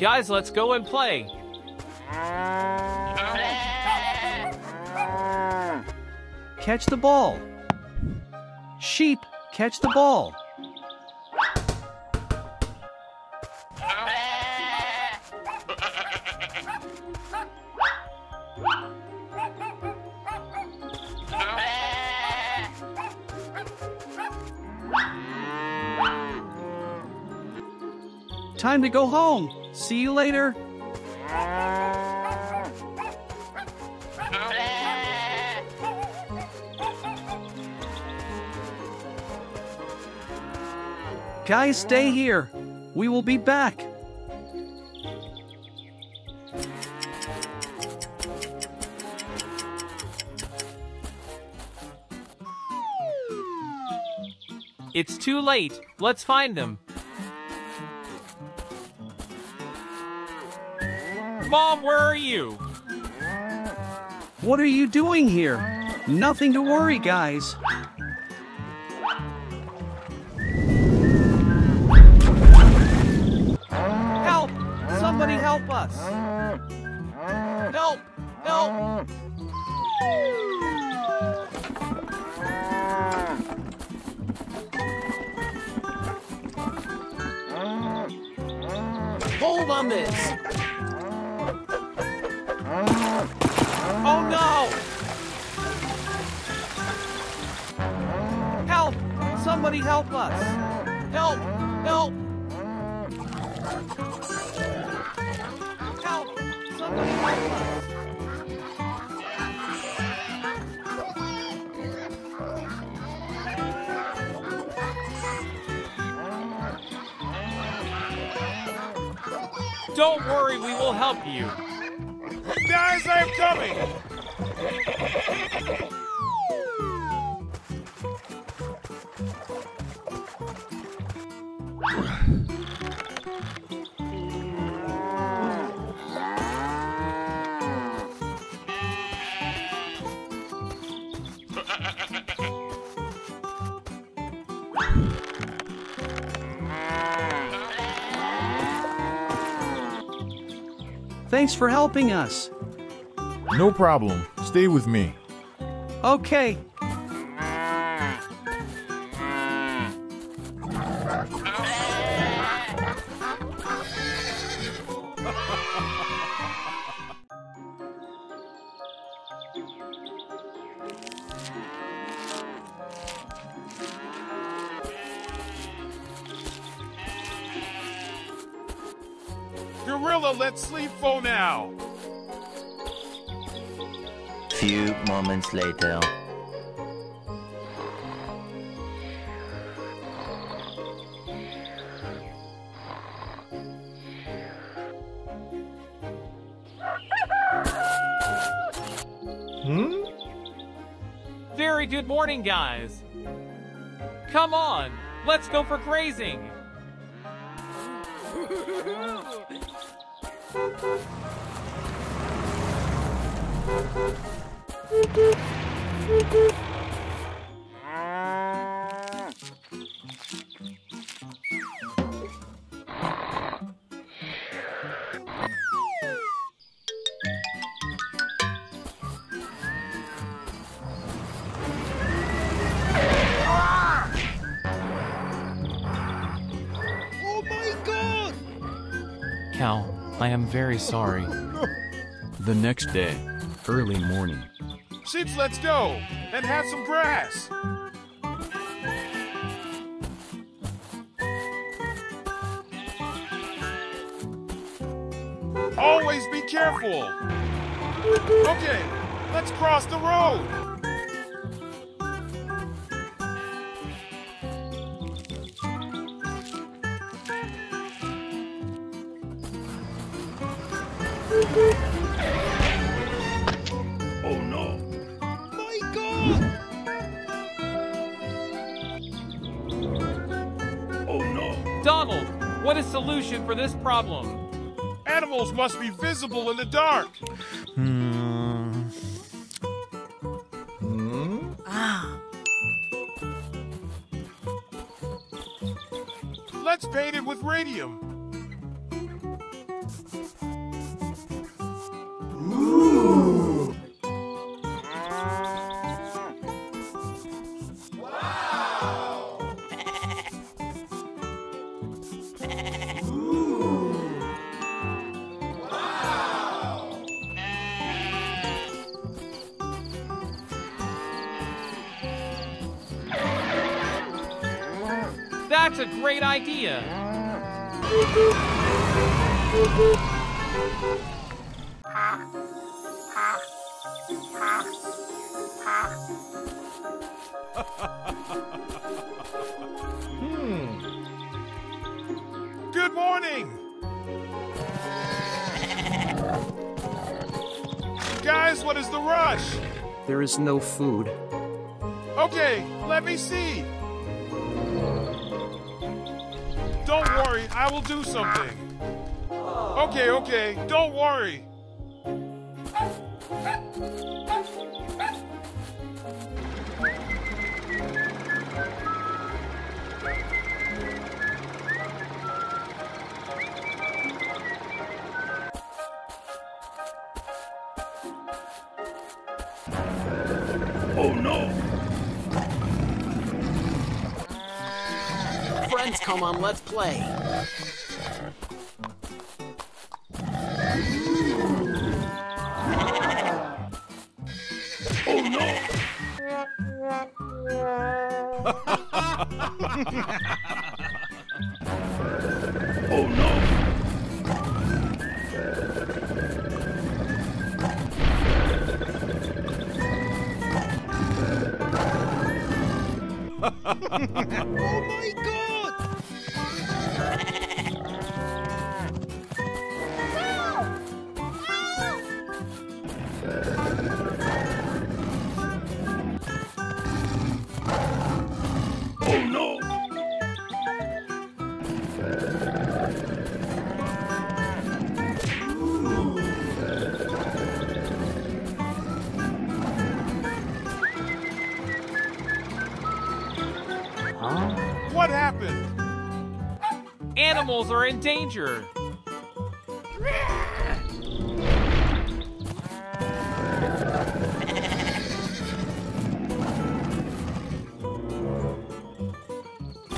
Guys, let's go and play. Catch the ball. Sheep, catch the ball. Time to go home. See you later. Guys, stay here. We will be back. It's too late. Let's find them. Mom, where are you? What are you doing here? Nothing to worry, guys. Help! Somebody help us! Help! Help! Hold on this! No! Help! Somebody help us! Help! Help! Help! Somebody help us! Don't worry, we will help you. Guys, I'm coming! Thanks for helping us. No problem. Stay with me. Okay. Gorilla, let's sleep for now! Few moments later. Hmm? Very good morning, guys. Come on, let's go for grazing. My god! Oh Cal, I am very sorry. The next day, early morning. Sheeps, let's go! And have some grass! Always be careful! Okay, let's cross the road! Donald, what is solution for this problem? Animals must be visible in the dark. Hmm. Hmm? Ah. Let's paint it with radium. That's a great idea. hmm. Good morning! Guys, what is the rush? There is no food. Okay, let me see. Worry, I will do something. Okay, okay, don't worry. Friends, come on, let's play. Oh no! oh no! oh my god! Animals are in danger.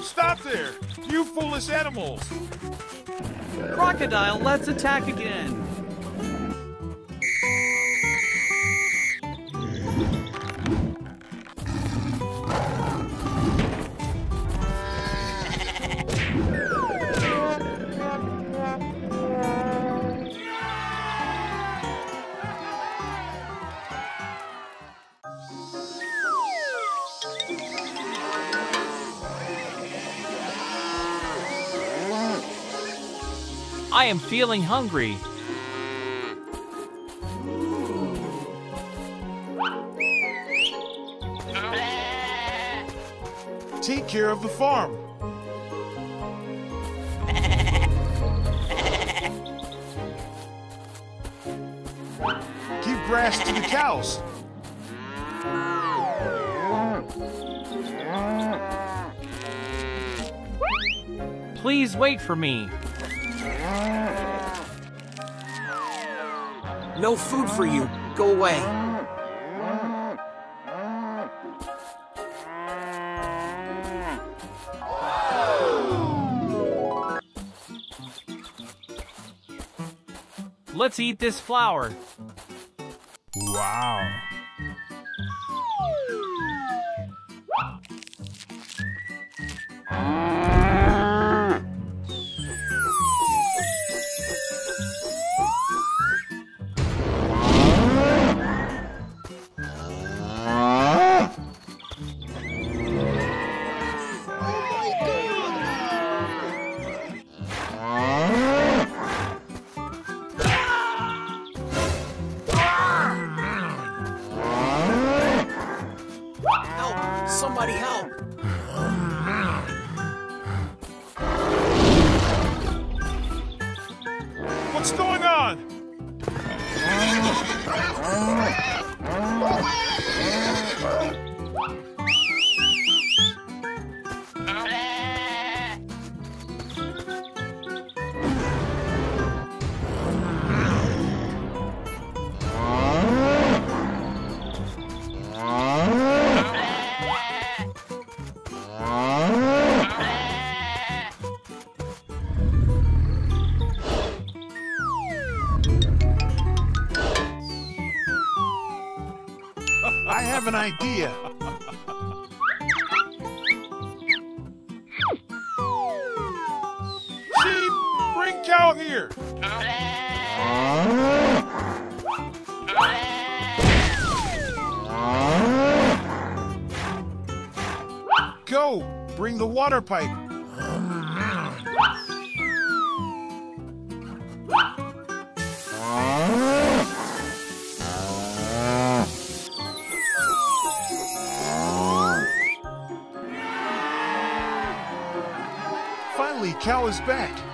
Stop there! You foolish animals! Crocodile, let's attack again. I am feeling hungry. Take care of the farm. Give grass to the cows. Please wait for me. No food for you. Go away. Let's eat this flower. Wow. Somebody help! What's going on? Sheep, bring cow here. Go, bring the water pipe. Cow is back.